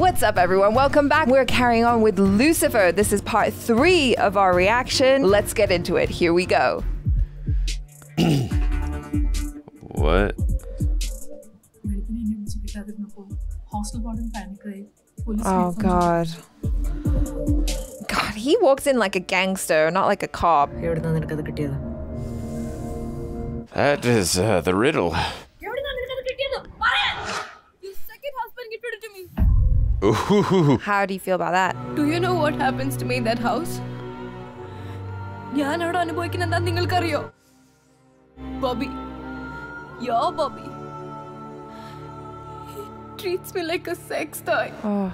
What's up, everyone? Welcome back. We're carrying on with Lucifer. This is part three of our reaction. Let's get into it. Here we go. what? Oh, God. God, he walks in like a gangster, not like a cop. That is uh, the riddle. Ooh. How do you feel about that? Do you know what happens to me in that house? ഞാൻ അവിടെ അനുഭവിക്കുന്ന എന്താ നിങ്ങൾക്കറിയോ Bobby yo Bobby treats me like a sex toy Oh,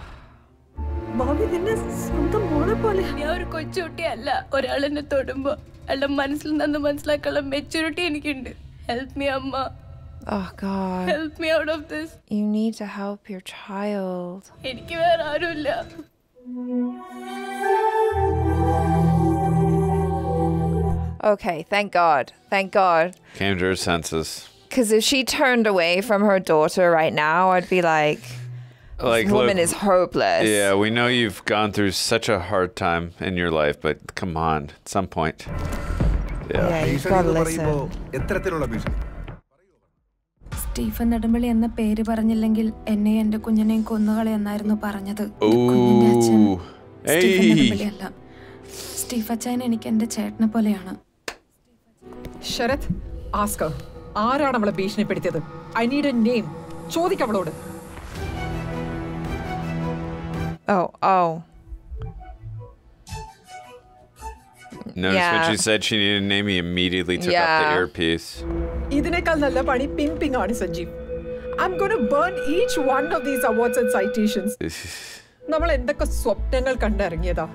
Bobby നിന്നെ സ്വന്തം മോളെ പോലെ ഞാൻ ഒരു കൊച്ചുകുട്ടിയല്ല ഒരാൾ എന്നെ തൊടുമ്പോ അയാളുടെ മനസ്സിൽ നിന്ന് മനസ്സിലാക്കാനുള്ള മെച്ചൂരിറ്റി എനിക്കുണ്ട് ഹെൽപ്പ് മീ അമ്മ Oh, God. Help me out of this. You need to help your child. Okay, thank God. Thank God. Came to her senses. Because if she turned away from her daughter right now, I'd be like, like, this woman look, is hopeless. Yeah, we know you've gone through such a hard time in your life, but come on, at some point. Yeah, yeah you gotta listen. Stephen Nedumpally എന്ന പേര് പറഞ്ഞില്ലെങ്കിൽ എന്നെ എന്റെ കുഞ്ഞിനെയും കൊന്നുകളയെന്നായിരുന്നു പറഞ്ഞത്. കുഞ്ഞിന്റെ അച്ഛൻ Stephen Nedumpally അല്ല. സ്റ്റീഫ് അച്ഛൻ എനിക്ക് എന്റെ ചേട്ടനെ പോലെയാണ്. ശരത് ആസ്കർ ആരാണ് അവളെ ഭീഷണിപ്പെടുത്തിയത്? ഐ നീഡ് എ നെയിം ചോദിക്ക അവളോട്. Oh, oh. Notice when Yeah. she said she needed a name, he immediately took off the Yeah. earpiece. ഇതിനേക്കാൾ നല്ല പണി പിമ്പിംഗ് ആണ് Sanjeev I M gonna burn each one of these awards and citations നമ്മൾ എന്തൊക്കെ സ്വപ്നങ്ങൾ കണ്ടിറങ്ങിയതാ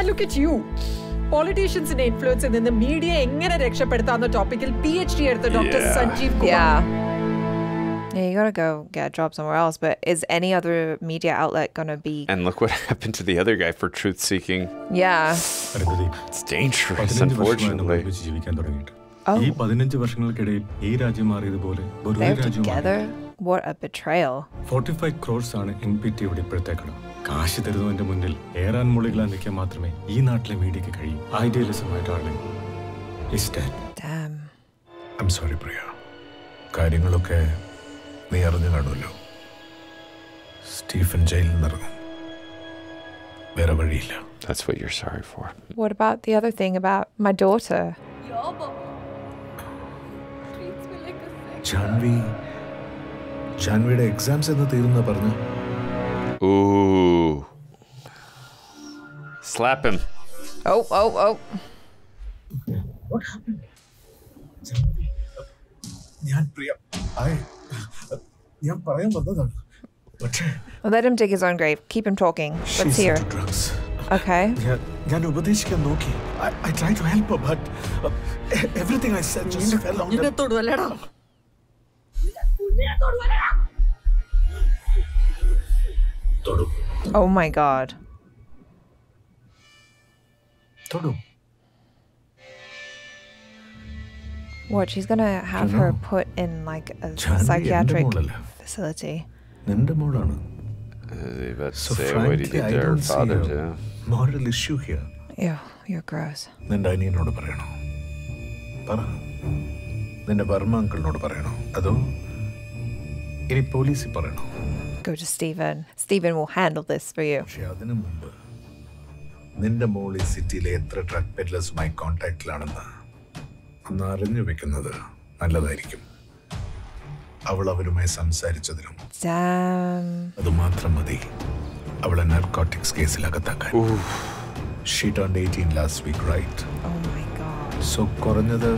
I look it you പൊളിറ്റീഷ്യൻസിന്റെ ഇൻഫ്ലുവൻസിൽ നിന്ന് media എങ്ങനെ രക്ഷപ്പെടുത്താന്ന ടോപ്പിക്കിൽ പി എച്ച് ഡി എടുത്ത doctor Yeah. Sanjeev Kumar Yeah. Yeah, you gotta go get a job somewhere else. But is any other media outlet gonna be? And look what happened to the other guy for truth seeking. Yeah. Arundhati It's dangerous, പതിനഞ്ച് വർഷമായി നമ്മൾ unfortunately. ഒരുമിച്ച് ജീവിക്കാൻ തുടങ്ങിയിട്ട് Oh. ഈ പതിനഞ്ച് വർഷങ്ങൾക്കിടയിൽ ഈ രാജ്യം മാറിയതുപോലെ വെറുതെ They're രാജ്യം together? What a betrayal. Forty five crores ആണ് എൻ പി ടിയുടെ ഇപ്പോഴത്തെ കടം കാശ് തരുന്നതിന്റെ മുന്നിൽ ഏറാൻ മുളികളാൻ നിൽക്കാൻ മാത്രമേ ഈ നാട്ടിലെ മീഡിയക്ക് കഴിയൂ ഐഡിയലിസമായ darling is dead Damn. I'm sorry Priya കാര്യങ്ങളൊക്കെ നീ അറിഞ്ഞു കാണുമല്ലോ സ്റ്റീഫൻ ജയിലിൽ നിന്നിറങ്ങും വേറെ വഴിയില്ല That's what you're sorry for. What about the other thing about my daughter? യോ Bobby treats me like a sex Janhvi ജാൻവിയുടെ എക്സാംസ് എന്ന് തീരുന്ന പറഞ്ഞു Ooh. Slap him. Oh, oh, oh. ഞാൻ പ്രിയ ഐ ഞാൻ പറയാൻ വന്നതാണ് പക്ഷേ Let him dig his own grave. Keep him talking. Let's hear. Drugs Okay. ഞാൻ ഞാൻ ഉപദേശിക്കാൻ നോക്കി I try to help but everything I said just fell on നിന്നെ തൊടുവല്ലടാ തൊടു Oh my god. തൊടു What? She's gonna have her Dunno. put in like a Janvi psychiatric endemolala. Facility. നിന്റെ മോളാണ് Uh, So say what he frankly, I don't see a too. moral issue here. Ew, you're gross. നിന്റെ അനിയനോട് പറയണോ പറ നിന്റെ വർമ്മ അങ്കിളിനോട് പറയണോ അതോ ഇനി പോലീസിൽ പറയണോ Go to Stephen. Stephen will handle this for you. പക്ഷെ അതിനു മുമ്പ് നിന്റെ മോൾ സിറ്റിയിലെ എത്ര ഡ്രഗ് പെഡ്ലേഴ്സുമായി കോണ്ടാക്റ്റിലാണെന്ന് ഒന്ന് അറിഞ്ഞു വെക്കുന്നത് നല്ലതായിരിക്കും അവൾ അവരുമായി സംസാരിച്ചതിനും Damn. അതുമാത്രം മതി അവളെ നർക്കോട്ടിക്സ് കേസിൽ അകത്താക്കാൻ she turn eighteen last week right Oh my god. So കുറഞ്ഞത്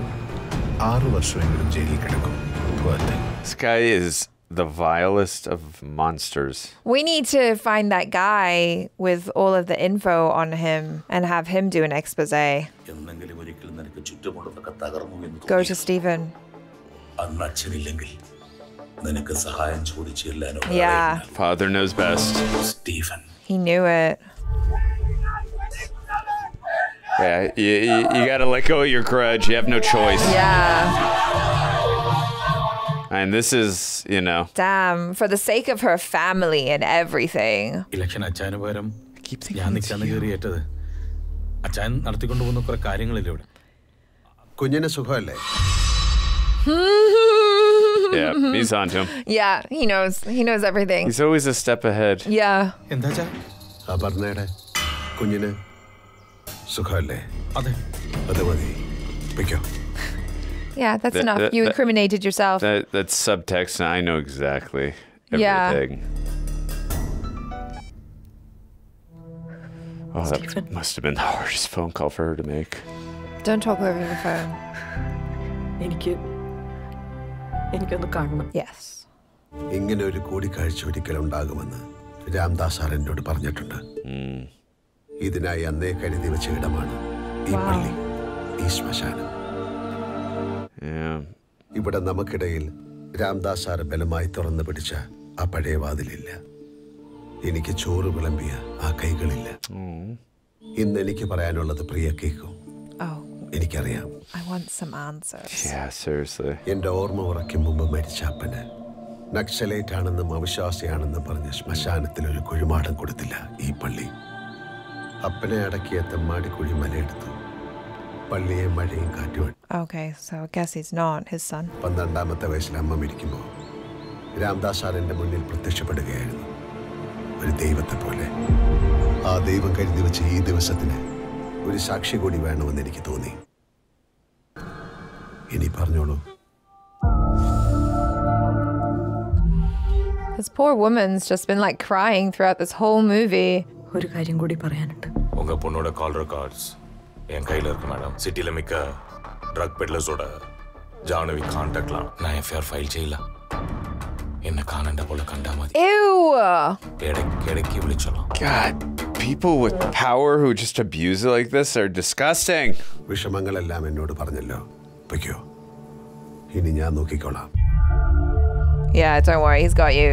ആറ് വർഷമെങ്കിലും ജയിലിൽ കിടക്കും Poor thing. This guy is the vilest of monsters. We need to find that guy with all of the info on him and have him do an expose. എന്നെങ്കിലും ഒരിക്കൽ നിനക്ക് ചുറ്റുമുള്ളതൊക്കെ തകർന്നു എന്ന് Go തോന്നി to Stephen. അന്ന് അച്ഛനില്ലെങ്കിൽ നിനക്ക് സഹായം ചോദിച്ചു ചെല്ലാനോ Yeah. Father knows best. Stephen He knew it. Yeah, you, you, you gotta let go of your grudge. You have no choice. Yeah. And this is, you know, Damn, for the sake of her family and everything. Election അച്ചായന് പകരം keep thinking ഞാൻ it's നിൽക്കാന്ന് you. കയറി ഏറ്റത് അച്ചായൻ നടത്തിക്കൊണ്ടു പോകുന്ന കുറെ കാര്യങ്ങളില്ലേ ഇവിടെ കുഞ്ഞിന് സുഖമല്ലേ Yeah, he's on to him. Yeah, he knows. He knows everything. He's always a step ahead. Yeah. എന്താ ചാ അപർണയുടെ കുഞ്ഞിന് സുഖമല്ലേ അതെ അത് മതി വയ്ക്കോ Yeah, that's That- enough. that- you that- incriminated yourself. That that's subtext, and I know exactly Yeah. everything. Oh, that must have been the hardest phone call for her to make. Don't talk over the phone. എനിക്ക് എനിക്കൊന്ന് കാണണം. Yes ഇങ്ങനെ ഒരു കൂടിക്കാഴ്ച ഒരിക്കലും ഉണ്ടാകുമെന്ന് Ramdas sir എന്നോട് പറഞ്ഞിട്ടുണ്ട്. ഇതിനായി അന്നേ കരുതി വെച്ച ഇടമാണ് ഈ പള്ളി ഈ ശ്മശാനം. ഇവിടെ നമുക്കിടയിൽ രാംദാസ് സാർ ബലമായി തുറന്നു പിടിച്ച ആ പഴയ വാതിലില്ല. എനിക്ക് ചോറ് വിളമ്പിയ ആ കൈകളില്ല. ഇന്ന് എനിക്ക് പറയാനുള്ളത് പ്രിയ കേൾക്കും Oh, എനിക്കറിയാം I want some answers. Yeah, seriously. എന്റെ ഓർമ്മ ഉറക്കും മുമ്പ് മരിച്ച അപ്പന് നക്സലേറ്റ് ആണെന്നും അവിശ്വാസിയാണെന്നും പറഞ്ഞ് ശ്മശാനത്തിൽ ഒരു കുഴിമാടം കൊടുത്തില്ല ഈ പള്ളി അപ്പനെ അടക്കിയ തെമ്മാടിക്കുഴി മലയെടുത്തു പള്ളിയെ മഴയും കാറ്റും Okay, so I guess he's not his son. പന്ത്രണ്ടാമത്തെ വയസ്സിൽ അമ്മ മരിക്കുമ്പോൾ രാംദാസാറിന്റെ മുന്നിൽ പ്രത്യക്ഷപ്പെടുകയായിരുന്നു ഒരു ദൈവത്തെ പോലെ ആ ദൈവം കരുതി വെച്ച ഈ ദിവസത്തിന് ഒരു സാക്ഷി കൂടി വേണമെന്ന് എനിക്ക് തോന്നി ഇനി പറഞ്ഞോളൂ This poor woman's just been like crying throughout this whole movie. ഒരു കാര്യം കൂടി പറയാനുണ്ട് உங்க பொண்ணோட கால் ரெக்கார்ட்ஸ் என் கையில இருக்கு மேடம் சிட்டில மிக்க ட்ரக் பெட்லர்ஸோட ஜானவி கான்டாக்ட்லாம் நான் எஃப்ஐஆர் ஃபைல் ചെയ്യില്ല എന്നെ കാണണ്ട പോലെ കണ്ടാ മതി Ew! ഇടയ്ക്കിടയ്ക്ക് വിളിച്ചോളാം God, people with power who just abuse it like this are disgusting. വിഷമങ്ങളെല്ലാം എന്നോട് പറഞ്ഞല്ലോ പൊയ്ക്കോ ഇനി ഞാൻ നോക്കിക്കോളാം Yeah, don't worry, he's got you.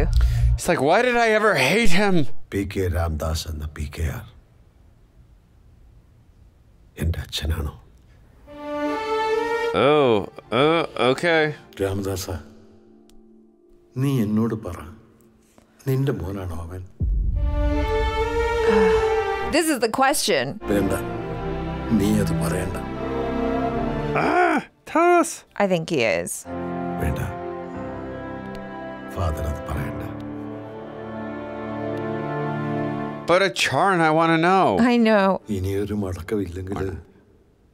It's like, why did I ever hate him? P K Ramdas എന്ന പി കെ ആർ എൻ്റെ അച്ഛനാണോ Oh, oh, okay. Ramadasa നീ എന്നോട് പറ നിന്റെ മോനാണോ അവൻ This is the question. വേണ്ട നീ അത് പറയണ്ട Tell us. I think he is. വേണ്ട ഫാദർ അത് പറയണ്ട But a Charn, I want to know. I know. ഇനിയൊരു മടക്കമില്ലെങ്കിൽ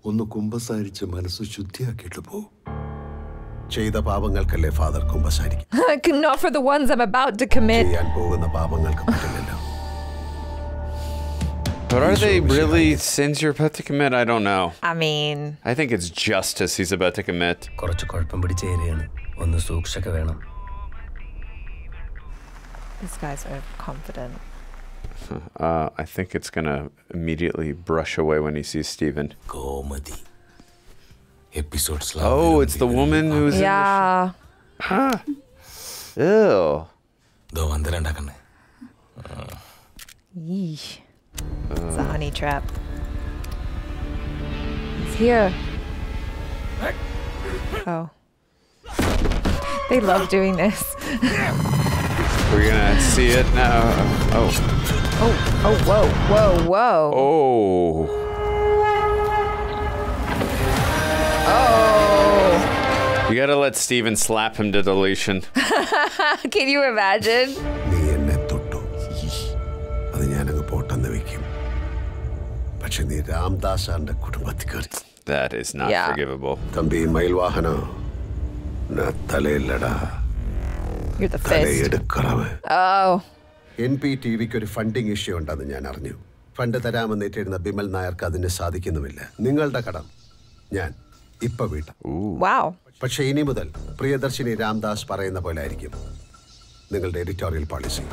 ഒന്ന് കുമ്പസാരിച്ച് മനസ്സ് ശുദ്ധിയാക്കിയിട്ട് പോ ചെയ്ത പാപങ്ങൾക്കല്ലേ father കുമ്പസാരിക്കും Not for the ones I'm about to commit. ചെയ്യാൻ പോകുന്ന പാപങ്ങൾക്ക് പറ്റില്ലല്ലോ But are they really sins you're about to commit? I don't know. I mean, I think it's justice he's about to commit. This guy's overconfident. Uh, I think it's gonna immediately brush away when he sees Stephen. Oh, it's the woman who's yeah. Huh. Ew. Yeesh. It's a uh. honey trap. He's here. Oh. They love doing this. We're gonna see it now. Oh. Oh, oh, whoa, whoa, whoa. Oh. Oh. You gotta let Stephen slap him to deletion. Can you imagine? പക്ഷെ നീ രാംദാസ് സാറിന്റെ കുടുംബത്തിൽ കയറി That is not Yeah. forgivable. തമ്പി ഞാൻ തലയില്ലടാ. You're the fist. തലയെടുക്കറവ് Oh. N P T വിക്ക് ഒരു ഫണ്ടിങ് ഇഷ്യൂ ഉണ്ടെന്ന് ഞാൻ അറിഞ്ഞു. ഫണ്ട് തരാമെന്നേറ്റിരുന്ന ബിമൽ നായർക്ക് അതിന് സാധിക്കുന്നുമില്ല. നിങ്ങളുടെ കടം ഞാൻ ഇപ്പൊ വീട്ട. Wow. പക്ഷെ ഇനി മുതൽ പ്രിയദർശിനി രാംദാസ് പറയുന്ന പോലെ ആയിരിക്കും. നിങ്ങളുടെ editorial policy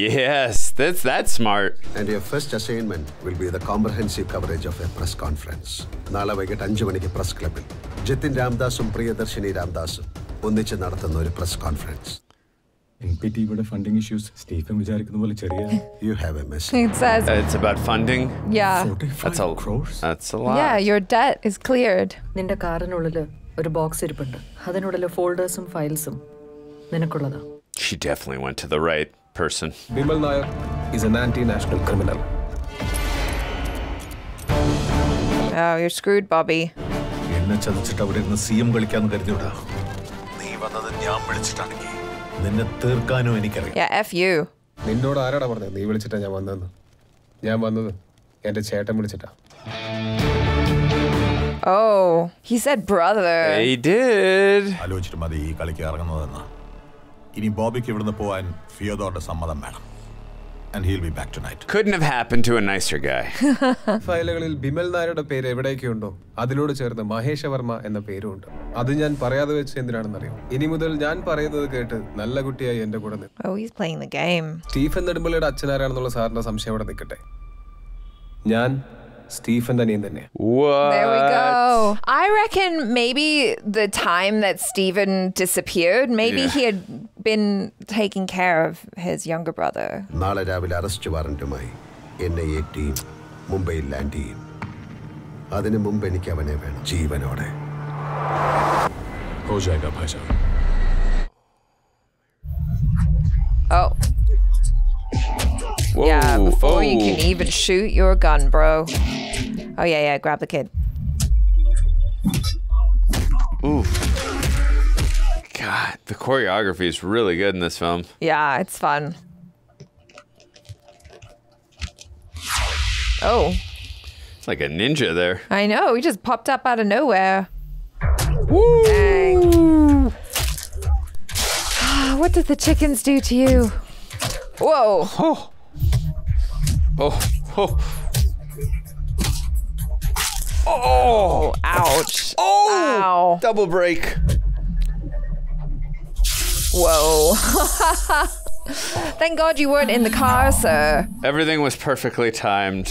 Yes, that's that's smart. And your first assignment will be the comprehensive coverage of A press conference നാളെ വൈകിട്ട് അഞ്ചു മണിക്ക് പ്രസ് ക്ലബിൽ ജതിൻ രാംദാസും പ്രിയദർശിനി രാംദാസും ഒന്നിച്ച് നടത്തുന്ന ഒരു press conference N P T വിയുടെ ഫണ്ടിങ് ഇഷ്യൂസ് സ്റ്റീഫൻ വിചാരിക്കുന്ന പോലെ ചെറിയ you have A message It says, It's about funding. yeah. That's a that's a lot. Yeah, your debt is cleared. നിന്റെ കാറിനുള്ളിൽ ഒരു ബോക്സ് ഇരിപ്പുണ്ട് അതിനുള്ളിൽ ഫോൾഡേഴ്സും ഫയൽസും നിനക്കുള്ളതാ She definitely went to the right person. Bimal Nair is an anti-national criminal. Oh, you're screwed, Bobby. എന്നെ ചതിച്ചിട്ട് അവിടെ ഇരുന്ന് C M കളിക്കാന്ന് കരുതിയോടാ നീ വന്നത് ഞാൻ വിളിച്ചിട്ടാണെങ്കിൽ നിന്നെ തീർക്കാനും എനിക്കറിയാം Yeah, F you. നിന്നോട് ആരാടാ പറഞ്ഞത് നീ വിളിച്ചിട്ടാ ഞാൻ വന്നതെന്ന് ഞാൻ വന്നത് എന്റെ ചേട്ടൻ വിളിച്ചിട്ടാ Oh, he said brother. He did. ആലോചിച്ചിട്ട് മതി ഈ കളിക്ക് ഇറങ്ങുന്നതെന്ന് ഇനി ബോബിക്ക് ഇവിടുന്ന് പോവാൻ ഫിയോദോറിന്റെ സമ്മതം വേണം and he'll be back tonight. Night Couldn't have happened to a nicer guy. ഫയലുകളിൽ ബിമൽ നായരുടെ പേര് എവിടെയൊക്കെയുണ്ടോ അതിനോട് ചേർന്ന് മഹേഷ വർമ്മ എന്ന പേരും ഉണ്ട് അത് ഞാൻ പറയാതെ വെച്ച് എന്തിനാണെന്നറിയോ ഇനി മുതൽ ഞാൻ പറയുന്നത് കേട്ട് നല്ല കുട്ടിയായി എന്റെ കൂടെ Oh, he's playing the game. Stephen നെടുമ്പള്ളിയുടെ അച്ഛനാരാണെന്നുള്ള സാറിന്റെ സംശയം അവിടെ നിൽക്കട്ടെ ഞാൻ സ്റ്റീഫന്റെ അനിയൻ തന്നെ There we go. I reckon maybe the time that Stephen disappeared, maybe Yeah. he had been taking care of his younger brother. നാളെ രാവിലെ അറസ്റ്റ് വാറന്റുമായി എന്നെ ഏറ്റി മുംബൈയിൽ ലാൻഡ് ചെയ്യും അതിനു മുമ്പ് എനിക്ക് അവനെ വേണം ജീവനോടെ हो जाएगा भाईजान Oh. Yeah, before you can oh. even shoot your gun, bro. Oh, yeah, yeah, grab the kid. Ooh. God, the choreography is really good in this film. Yeah, it's fun. Oh, It's like a ninja there. I know. He just popped up out of nowhere. Dang. what did the chickens do to you? Whoa. Oh. Oh. Oh. Oh. Ouch. Oh. Ow. Double break. Whoa. Thank God you weren't in the car, sir. Everything was perfectly timed.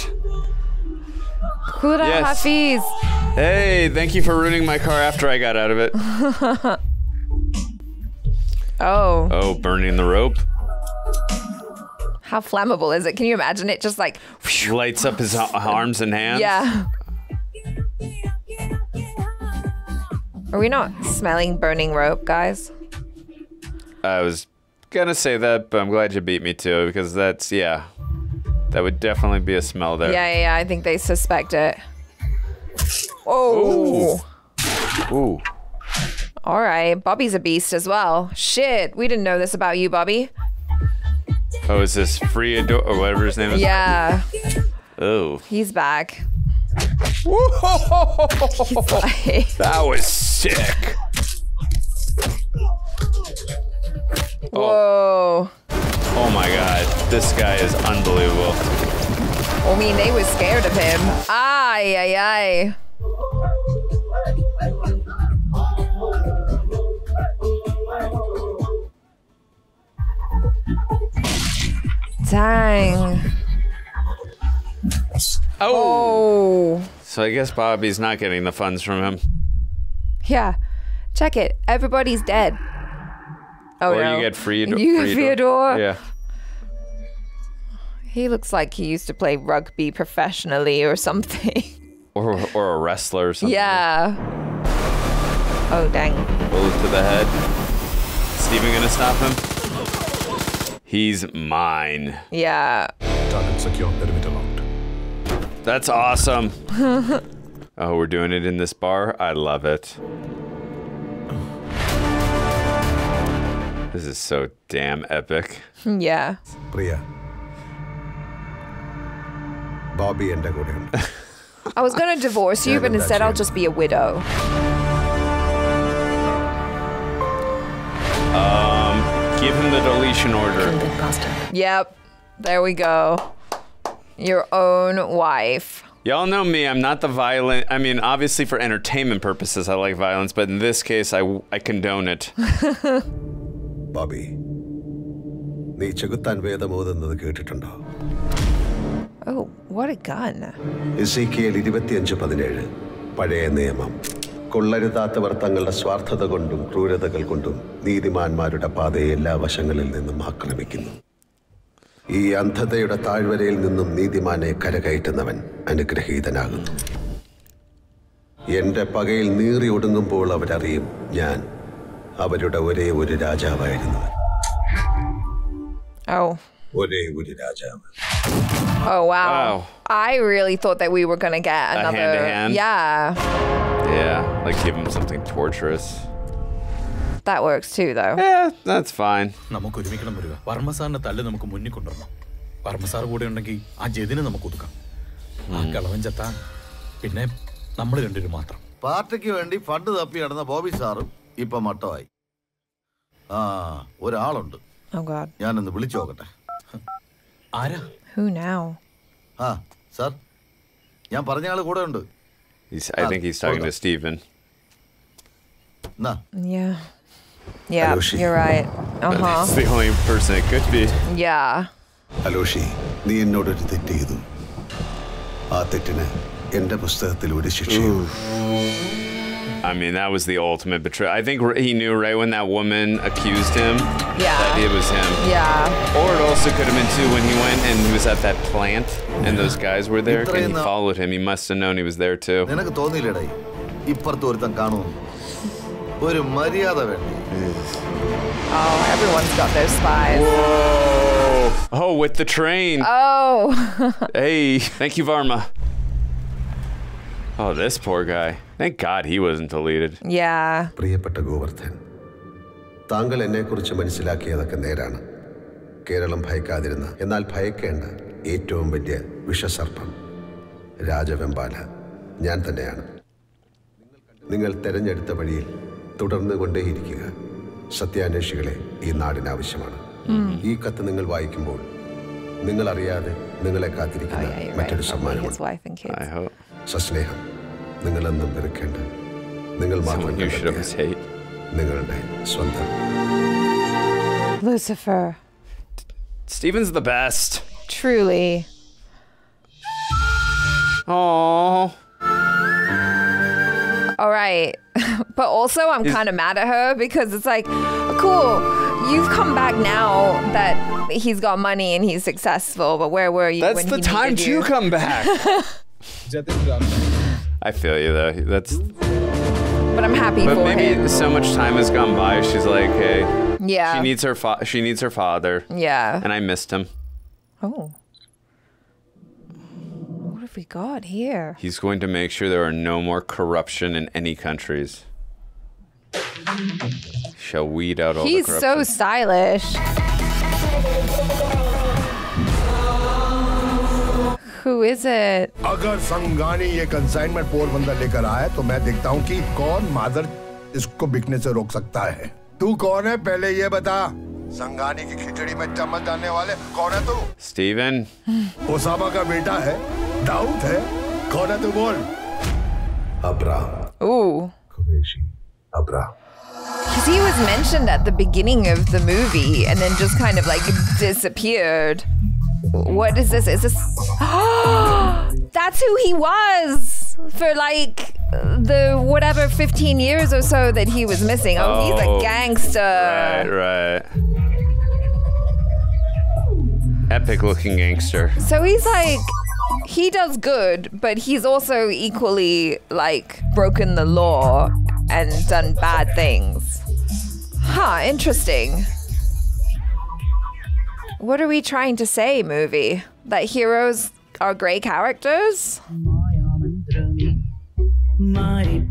Khuda Yes. Hafiz. Hey, thank you for ruining my car after I got out of it. oh, Oh, burning the rope. How flammable is it? Can you imagine it just like, Lights up his a- arms and hands. yeah. Are we not smelling burning rope, guys? I was gonna say that, but I'm glad you beat me to it because that's yeah. That would definitely be a smell there. Yeah, yeah, yeah. I think they suspect it. Oh. Ooh. All right. Bobby's a beast as well. Shit. We didn't know this about you, Bobby. Oh, is this Freador or whatever his name is? Yeah. Oh. He's back. That was sick. Oh. Whoa. Oh my god. This guy is unbelievable. I mean, they were scared of him. Ay, ay, ay. Dang. Oh. oh. So I guess Bobby's not getting the funds from him. Yeah. Check it. Everybody's dead. Oh, or no. you get Freador. You get Fyodor. Yeah. He looks like he used to play rugby professionally or something. Or, or a wrestler or something. yeah. Oh, dang. Bullet to the head. Stephen gonna stop him? He's mine. Yeah. Target secure. Perimeter locked. That's awesome. oh, we're doing it in this bar? I love it. This is so damn epic. Yeah. Priya. Bobby and Dagodeon. I was going to divorce you, but instead I'll just be a widow. Uh, give him the deletion order. Yep. There we go. Your own wife. Y'all know me. I'm not the violent. I mean, obviously for entertainment purposes, I like violence, but in this case, I, I condone it. Bobby നീ ചെകുത്താൻ വേദം ഓതുന്നത് കേട്ടിട്ടുണ്ടോ Oh, what a gun. എസീക്കിയൽ ഇരുപത്തിയഞ്ച് പതിനേഴ് പഴയ നിയമം കൊള്ളരുതാത്തവർ തങ്ങളുടെ സ്വാർത്ഥത കൊണ്ടും ക്രൂരതകൾ കൊണ്ടും നീതിമാന്മാരുടെ പാതയെ എല്ലാ വശങ്ങളിൽ നിന്നും ആക്രമിക്കുന്നു ഈ അന്ധതയുടെ താഴ്വരയിൽ നിന്നും നീതിമാനെ കരകയറ്റുന്നവൻ അനുഗ്രഹീതനാകുന്നു എന്റെ പകയിൽ നീറി ഒടുങ്ങുമ്പോൾ അവരറിയും ഞാൻ അവരുടെ ഒരേ ഒരു രാജാവായിരുന്നു Oh. ഒരേ ഒരു രാജാവ് Oh wow. Wow. I really thought that we were going to get A another. hand-to-hand? Yeah, Yeah, like give him something torturous. that works too, though. Yeah, that's fine. നമുക്ക് ഒരുമിക്കണം വരിക വർമ്മ സാറിന്റെ തല്ല് നമുക്ക് മുന്നിൽ കൊണ്ടുവരണം വർമ്മ സാർ കൂടെ ഉണ്ടെങ്കിൽ ആ ജതിനെ നമുക്ക് ഒതുക്കാം ആ കളവൻ ചത്താൻ പിന്നെ നമ്മൾ രണ്ടുപേരും മാത്രം പാർട്ടിക്ക് വേണ്ടി ഫണ്ട് തപ്പി നടന്ന ബോബി സാറും ഇപ്പൊ മട്ടമായി ആ ഒരാളുണ്ട് Oh God. ഞാനൊന്ന് വിളിച്ചു നോക്കട്ടെ ആരാ Who now? ആ സാർ ഞാൻ പറഞ്ഞ ആള് കൂടെ ഉണ്ട് He's, I think he's talking to Steven. എന്നാ Yeah. Yeah, Hello, she- you're right. Uh But huh. It's the only person it could be. Yeah. Aloshi നീ എന്നോടൊരു തെറ്റ് ചെയ്തു ആ തെറ്റിന് എന്റെ പുസ്തകത്തിൽ ഒരു ശിക്ഷയും I mean, that was the ultimate betrayal. I think he knew right when that woman accused him yeah. that it was him. Yeah. Or it also could have been, too, when he went and he was at that plant and those guys were there and he followed him. He must have known he was there, too. Oh, everyone's got their spies. Whoa. Oh, with the train. Oh. hey, thank you, Varma. Oh, this poor guy. Thank God he wasn't deleted. yeah. പ്രിയപ്പെട്ട ഗോവർദ്ധൻ താങ്കൾ എന്നെക്കുറിച്ച് മനസ്സിലാക്കിയതൊക്കെ നേരാണ്. കേരളം ഭയക്കാതിരുന്ന എന്നാൽ ഭയക്കേണ്ട ഏറ്റവും വലിയ വിഷസർപ്പം രാജവെമ്പാല. ഞാൻ തന്നെയാണ്. നിങ്ങൾ തെരഞ്ഞെടുത്ത വഴിയിൽ തുടർന്നു കൊണ്ടേയിരിക്കുക സത്യാന്വേഷികളെ ഈ നാടിന് ആവശ്യമാണ് ഈ കത്ത് നിങ്ങൾ വായിക്കുമ്പോൾ നിങ്ങൾ അറിയാതെ നിങ്ങളെ കാത്തിരിക്കുന്ന മറ്റൊരു സമ്മാനമാണ് Probably his സമ്മാനമുണ്ട് wife and kids. സസ്നേഹം നിങ്ങളെന്നും വെറുക്കേണ്ട നിങ്ങൾ മാത്രം Someone you should always കണ്ടെത്തിയ hate. നിങ്ങളുടെ സ്വന്തം Lucifer. Steven's the best. Truly. Oh. All right. but also, I'm Is- kind of mad at her because it's like, cool, you've come back now that he's got money and he's successful, but where were you That's when the he time needed to you? come back. I feel you though. That's But I'm happy but for maybe him. so much time has gone by. She's like, hey, Yeah. she needs her fa- she needs her father. Yeah. And I missed him. Oh. What have we got here? He's going to make sure there are no more corruption in any countries. Shall weed out all the He's so stylish. Who is it? अगर संगानी ये consignment पोर बंदर लेकर आया तो मैं देखता हूँ कि कौन मादर इसको बिकने से रोक सकता है। तू कौन है? पहले ये बता। संगानी की खिचड़ी में चम्मच डालने वाले कौन है तू? स्टीवन ओसामा का बेटा है। दाऊद है। कौन है तू बोल? Abraham. Abraham. He was mentioned at the beginning of the movie and then just kind of like disappeared. What is this? Is this. That's who he was for like the whatever 15 years or so that he was missing. Oh, he's Oh, a gangster. Right, right. Epic looking gangster. So he's like. He does good, but he's also equally like broken the law and done bad things. Huh, interesting. What are we trying to say, movie? That heroes are great characters?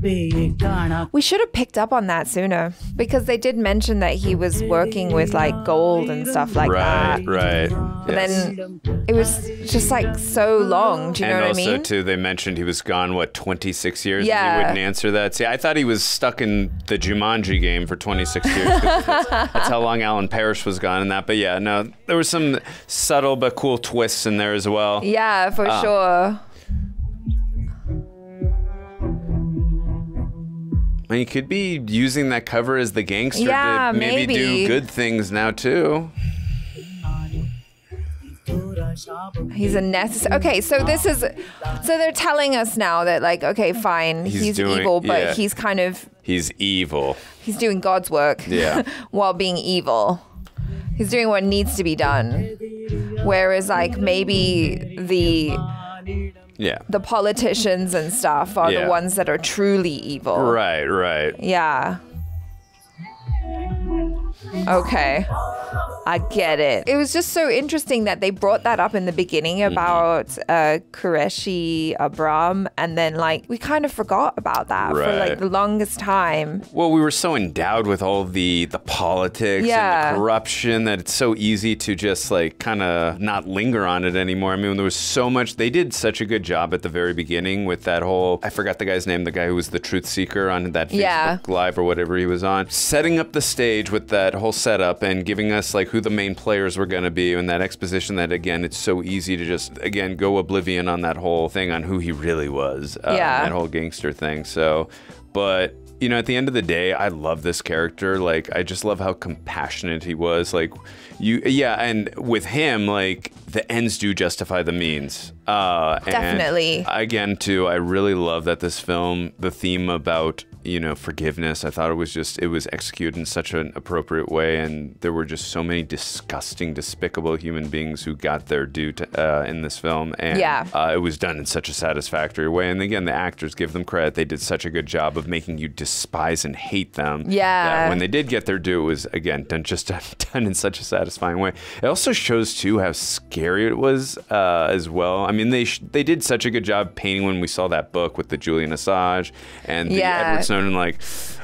We should have picked up on that sooner because they did mention that he was working with like gold and stuff like right, that. right. But then it was just like so long. Do you know what I mean? also, too, they mentioned he was gone what 26 years. and Yeah. he wouldn't answer that. See, I thought he was stuck in the Jumanji game for 26 years. that's, that's how long Alan Parrish was gone in that. But yeah, no, there were some subtle but cool twists in there as well. Yeah, for Uh, sure. I mean, you could be using that cover as the gangster Yeah, to maybe, maybe. do good things now too. He's a necessary. Okay, so this is. So they're telling us now that, like, okay, fine, He's he's, doing- evil, but yeah. he's kind of. He's evil. He's doing God's work Yeah. while being evil. He's doing what needs to be done. Whereas, like, maybe the Yeah. the politicians and stuff are Yeah. the ones that are truly evil. Right, right. Yeah. Okay. I get it. It was just so interesting that they brought that up in the beginning Mm-hmm. about uh, Qureshi Abram, and then like we kind of forgot about that for like the longest time. Well, we were so endowed with all the the politics Yeah. and the corruption that it's so easy to just like kind of not linger on it anymore. I mean, there was so much. They did such a good job at the very beginning with that whole. I forgot the guy's name. The guy who was the truth seeker on that Facebook Yeah. Live or whatever he was on, setting up the stage with that whole setup and giving us like who the main players were going to be and that exposition. That again, it's so easy to just again go oblivion on that whole thing on who he really was. uh, Yeah. That whole gangster thing. So, but you know, at the end of the day, I love this character. Like, I just love how compassionate he was. Like, you, yeah, and with him, like, the ends do justify the means. Uh, and Definitely. again, too, I really love that this film, the theme about you know forgiveness, I thought it was just it was executed in such an appropriate way, and there were just so many disgusting, despicable human beings who got their due to, uh, in this film, and Yeah. uh, it was done in such a satisfactory way. And again, the actors give them credit; they did such a good job of making you despise and hate them. Yeah. when they did get their due, it was again done just done, in such a satisfying way. It also shows too how scary it was uh, as well. I mean, they sh- they did such a good job painting when we saw that book with the Julian Assange and the Yeah. Edward Snowden. Like,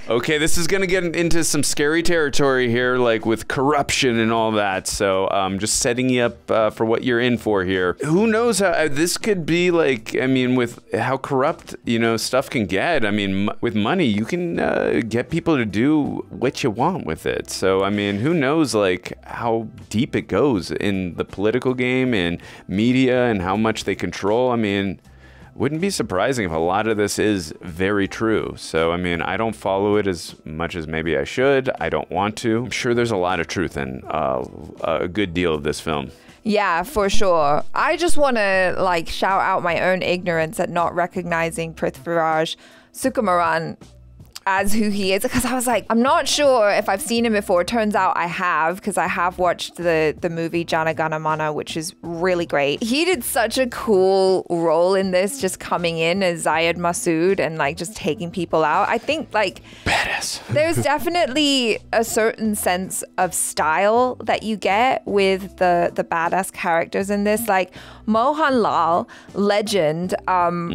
okay, this is gonna get into some scary territory here, like with corruption and all that. So, um, just setting you up uh, for what you're in for here. Who knows how uh, this could be like? I mean, with how corrupt you know stuff can get. I mean, with money, you can uh, get people to do what you want with it. So, I mean, who knows like how deep it goes in the political game and media and how much they control. I mean wouldn't be surprising if a lot of this is very true. So, I mean, I don't follow it as much as maybe I should. I don't want to. I'm sure there's a lot of truth in uh, a good deal of this film. Yeah, for sure. I just want to like shout out my own ignorance at not recognizing Prithviraj Sukumaran as who he is because I was like, I'm not sure if I've seen him before. Turns out I have because I have watched the the movie Jana Gana Mana, which is really great. He did such a cool role in this, just coming in as Zayed Masood and like just taking people out. I think like badass. There's definitely a certain sense of style that you get with the the badass characters in this, like Mohanlal, legend. Um.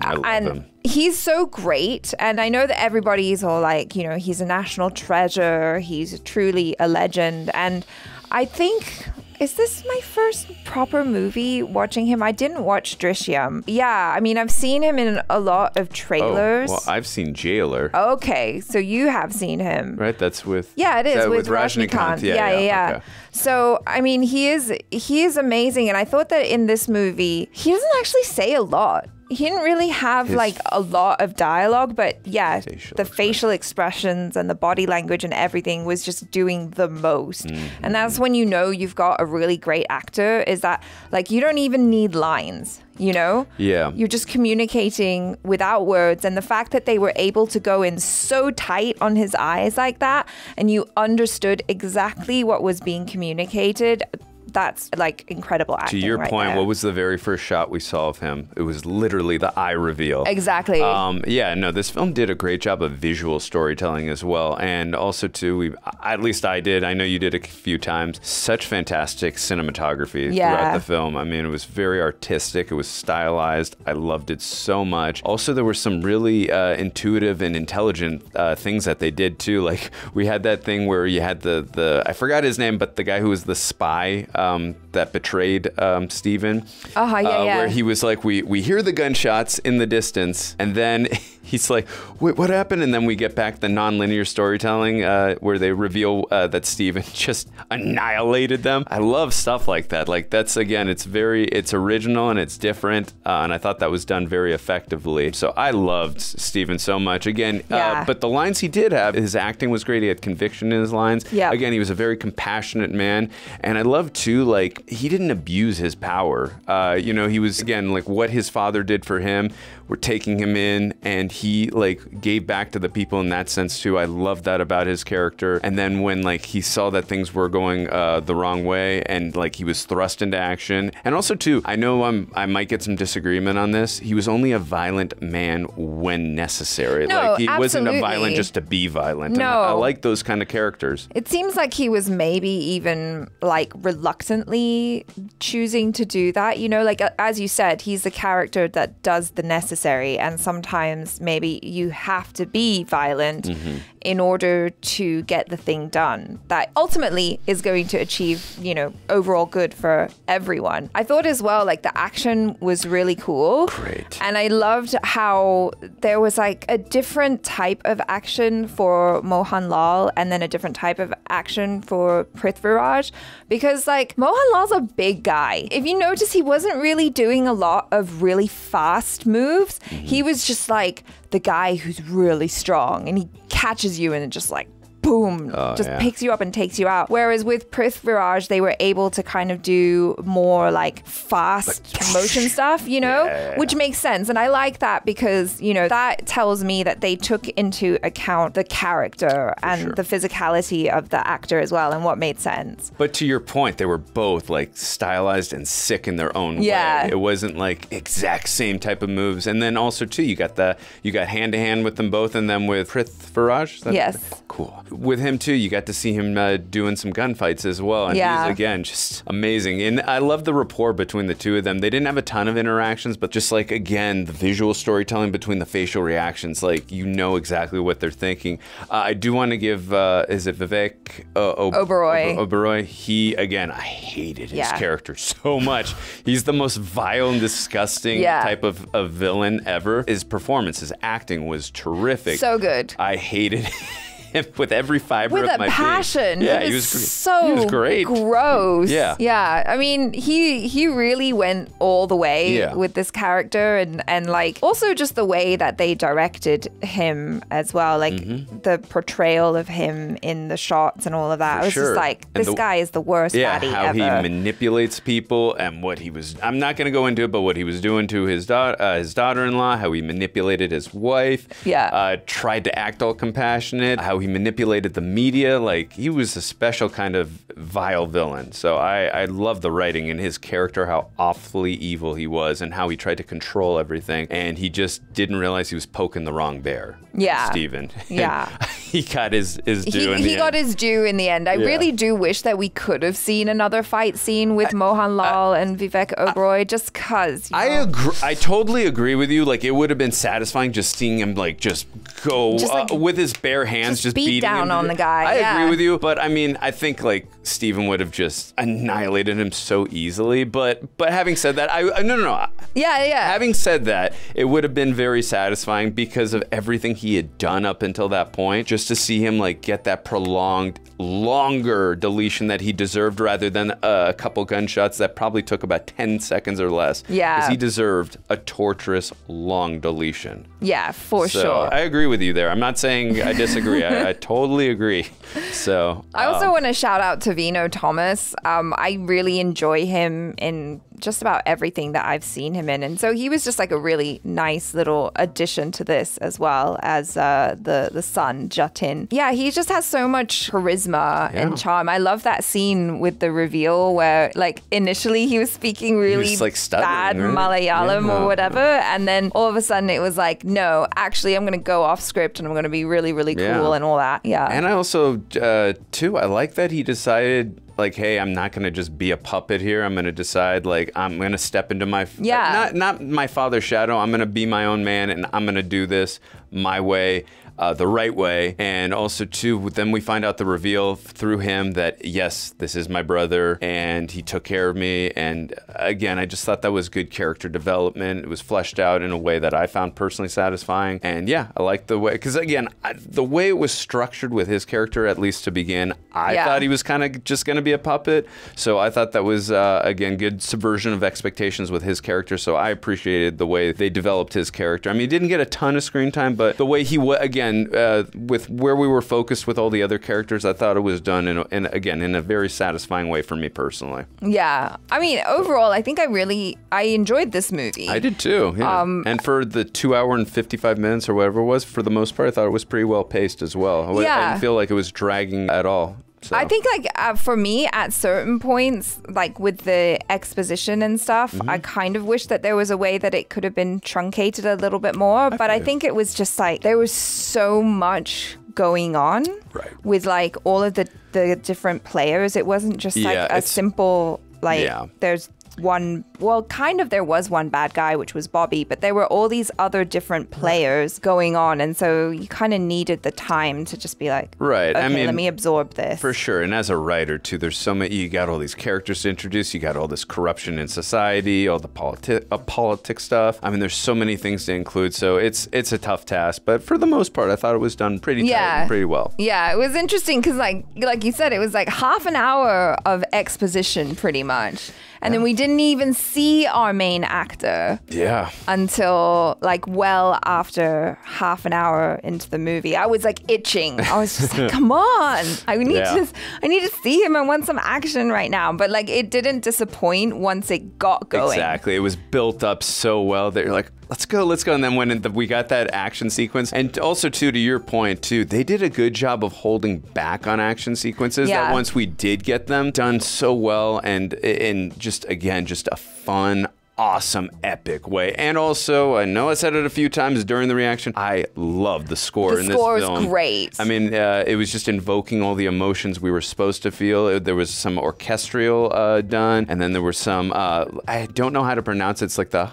I love and him. He's so great and i know that everybody's all like you know he's a national treasure he's truly a legend and i think is this my first proper movie watching him i didn't watch drishyam yeah i mean i've seen him in a lot of trailers Oh, well, I've seen Jailer. okay so you have seen him Right, that's with yeah, it is that with, Rajnikant. Yeah, yeah, yeah. okay. So, I mean, he is he is amazing, and I thought that in this movie, he doesn't actually say a lot. He didn't really have His- like a lot of dialogue, but yeah, the facial expressions and the body language and everything was just doing the most. Mm-hmm. And that's when you know you've got a really great actor. Is that like you don't even need lines, you know? Yeah. You're just communicating without words. And the fact that they were able to go in so tight on his eyes like that and you understood exactly what was being communicated, that's like incredible To your right point, there. what was the very first shot we saw of him? It was literally the eye reveal. Exactly. Um, yeah, no, this film did a great job of visual storytelling as well, and also too, we at least I did. I know you did a few times. Such fantastic cinematography Yeah. throughout the film. I mean, it was very artistic. It was stylized. I loved it so much. Also, there were some really uh, intuitive and intelligent uh, things that they did too. Like we had that thing where you had the the I forgot his name, but the guy who was the spy um, that betrayed um, Stephen. Uh-huh, yeah, uh, yeah. Where he was like, we we hear the gunshots in the distance, and then he's like, wait, what happened? And then we get back the non-linear storytelling uh, where they reveal uh, that Stephen just annihilated them. I love stuff like that. Like that's again, it's very, it's original and it's different, uh, and I thought that was done very effectively. So I loved Stephen so much. Again, Yeah. uh, but the lines he did have, his acting was great. He had conviction in his lines. Yeah. Again, he was a very compassionate man, and I love too, like he didn't abuse his power. Uh, you know, he was again like what his father did for him were taking him in, and he like gave back to the people in that sense too. I love that about his character. And then when like he saw that things were going uh, the wrong way, and like he was thrust into action, and also too, I know I'm I might get some disagreement on this. He was only a violent man when necessary. No, like he wasn't a violent just to be violent. And No. I, I like those kind of characters. It seems like he was maybe even like reluctantly choosing to do that. You know, like as you said, he's the character that does the necessary, and sometimes maybe you have to be violent mm-hmm. in order to get the thing done that ultimately is going to achieve, you know, overall good for everyone. I thought as well, like the action was really cool. Great. And I loved how there was like a different type of action for Mohanlal and then a different type of action for Prithviraj because like Mohanlal's a big guy. If you notice, he wasn't really doing a lot of really fast moves. He mm-hmm. was just like the guy who's really strong and he catches you and it just like boom, Oh, just yeah. picks you up and takes you out. Whereas with Prithviraj, they were able to kind of do more like fast motion stuff, you know, which makes sense. And I like that because, you know, that tells me that they took into account the character and the physicality of the actor as well and what made sense. But to your point, they were both like stylized and sick in their own Yeah. way. It wasn't like exact same type of moves. And then also too, you got the you got hand to hand with them both, and then with Prithviraj. Yes. Cool. With him too, you got to see him uh, doing some gunfights as well, and Yeah. he's again just amazing. And I love the rapport between the two of them. They didn't have a ton of interactions, but just like again, the visual storytelling between the facial reactions, like you know exactly what they're thinking. Uh, I do want to give uh, is it Vivek uh, Ob- Oberoi. Ober- Oberoi? He again, I hated his Yeah. character so much. He's the most vile and disgusting Yeah. type of, of villain ever. His performance, his acting was terrific. So good. I hated him with every fiber With of my being. passion. Yeah, he was, so he was great. gross. Yeah. Yeah. I mean, he he really went all the way Yeah. with this character and and like also just the way that they directed him as well. Like Mm-hmm. the portrayal of him in the shots and all of that. For I was sure. just like, this the- guy is the worst yeah, how ever. he manipulates people and what he was. I'm not going to go into it, but what he was doing to his daughter, uh, his daughter-in-law, how he manipulated his wife. Yeah. Uh, tried to act all compassionate. How he manipulated the media. Like he was a special kind of vile villain. So I, I love the writing and his character, how awfully evil he was, and how he tried to control everything. And he just didn't realize he was poking the wrong bear. Yeah. Stephen. Yeah. he got his his due. he, in the he got end. his due in the end. I Yeah. really do wish that we could have seen another fight scene with Mohanlal and Vivek Oberoi, just cause. you I agree. I totally agree with you. Like it would have been satisfying just seeing him like just go Just, uh, with his bare hands, just, beat down on the guy, I yeah. agree with you, but I mean, I think like Stephen would have just annihilated him so easily. But but having said that, I no no no. Yeah, yeah. Having said that, it would have been very satisfying because of everything he had done up until that point. Just to see him like get that prolonged, longer deletion that he deserved, rather than a couple gunshots that probably took about ten seconds or less. Yeah. because he deserved a torturous long deletion. Yeah, for so sure. I agree with you there. I'm not saying I disagree. I, I totally agree. So I also um, want to shout out to Tovino Thomas. Um, I really enjoy him in just about everything that I've seen him in, and so he was just like a really nice little addition to this as well as uh, the the son Jatin. Yeah, he just has so much charisma Yeah. and charm. I love that scene with the reveal where like initially he was speaking really was, like, bad right? Malayalam Yeah. or whatever, and then all of a sudden it was like, no, actually I'm gonna go off script and I'm gonna be really really cool Yeah. and all that. Yeah. And I also, uh, too, I like that he decided, like, hey, I'm not gonna just be a puppet here. I'm gonna decide, like, I'm gonna step into my, Yeah. not not my father's shadow. I'm gonna be my own man, and I'm gonna do this my way. Uh, the right way, and also too. Then we find out the reveal through him that yes, this is my brother, and he took care of me. And again, I just thought that was good character development. It was fleshed out in a way that I found personally satisfying. And yeah, I like the way because again, I, the way it was structured with his character, at least to begin, I Yeah. thought he was kind of just going to be a puppet. So I thought that was uh, again good subversion of expectations with his character. So I appreciated the way they developed his character. I mean, he didn't get a ton of screen time, but the way he wa again again, uh, with where we were focused with all the other characters, I thought it was done in, a, in again in a very satisfying way for me personally. Yeah. I mean, overall, I think I really I enjoyed this movie. I did too. Yeah. Um, and for the two hour and 55 minutes or whatever it was, for the most part, I thought it was pretty well paced as well. I, I didn't feel like it was dragging at all. So. I think like uh, for me at certain points like with the exposition and stuff Mm-hmm. I kind of wish that there was a way that it could have been truncated a little bit more but I think it was just like there was so much going on right. with like all of the the different players it wasn't just like Yeah, a simple like Yeah. there's one well kind of there was one bad guy which was Bobby but there were all these other different players going on and so you kind of needed the time to just be like Right. okay I mean, let me absorb this For sure. And as a writer, too, there's so many, you got all these characters to introduce. You got all this corruption in society, all the politi- uh, politics stuff. I mean, there's so many things to include. So it's it's a tough task. But for the most part, I thought it was done pretty tight Yeah. and pretty well. Yeah, it was interesting because, like, like you said, it was like half an hour of exposition, pretty much, and then we didn't even see our main actor Yeah. until like well after half an hour into the movie. I was like itching. I was just like, "Come on, I need Yeah. to, I need to see him. I want some action right now." But like, it didn't disappoint once it got going. Exactly. It was built up so well that you're like, let's go, let's go. And then when it- we got that action sequence, and also too, to your point too, they did a good job of holding back on action sequences. Yeah. That once we did get them done so well, and and just again, just a fun. Awesome, epic way. And also, I know I said it a few times during the reaction, I love the score The in this score is great. I mean, uh, it was just invoking all the emotions we were supposed to feel. Uh, There was some orchestral uh, done, and then there were some, uh, I don't know how to pronounce it. It's like the,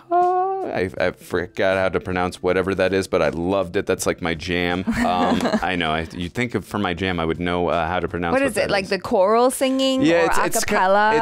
I, I forgot how to pronounce whatever that is, but I loved it. That's like my jam. Um, I know. I, you think of for my jam, I would know uh, how to pronounce What is that it like the choral singing or it's, it's?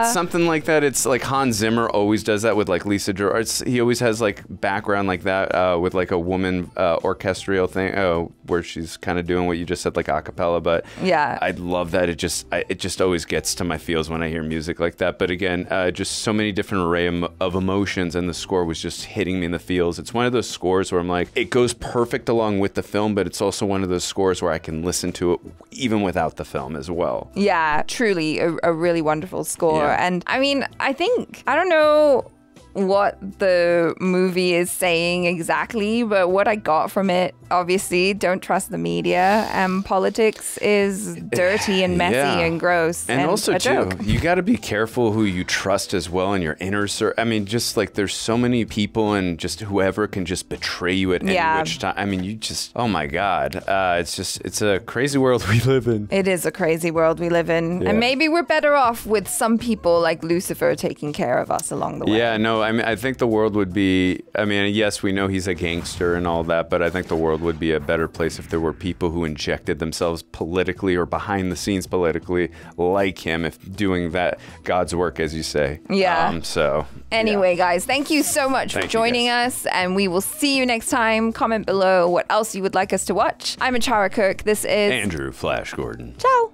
It's something like that. It's like Hans Zimmer always does that with like Lisa Gerrard. He always has like background like that uh, with like a woman uh, orchestral thing uh, where she's kind of doing what you just said, like a cappella. But Yeah. I love that. It just I, it just always gets to my feels when I hear music like that. But again, uh, just so many different array of, of emotions, and the score was just hitting me in the feels. It's one of those scores where I'm like, it goes perfect along with the film, but it's also one of those scores where I can listen to it even without the film as well. Yeah, truly a, a really wonderful score. Yeah. And I mean, I think, I don't know what the movie is saying exactly, but what I got from it, obviously, don't trust the media, and politics is dirty and messy Yeah. and gross. And, also a too, you got to be careful who you trust as well in your inner circle. I mean, just like there's so many people and just whoever can just betray you at Yeah. any which time. I mean, you just oh my god, uh, it's just it's a crazy world we live in. It is a crazy world we live in. Yeah. And maybe we're better off with some people like Lucifer taking care of us along the way. Yeah, no, I mean, I think the world would be. I mean, yes, we know he's a gangster and all that, but I think the world would be a better place if there were people who injected themselves politically or behind the scenes politically, like him, if doing that God's work, as you say. Yeah. Um, so. Anyway, guys, thank you so much for Thank you, joining us, and we will see you next time. Comment below what else you would like us to watch. I'm Achara Kirk. This is Andrew Flash Gordon. Ciao.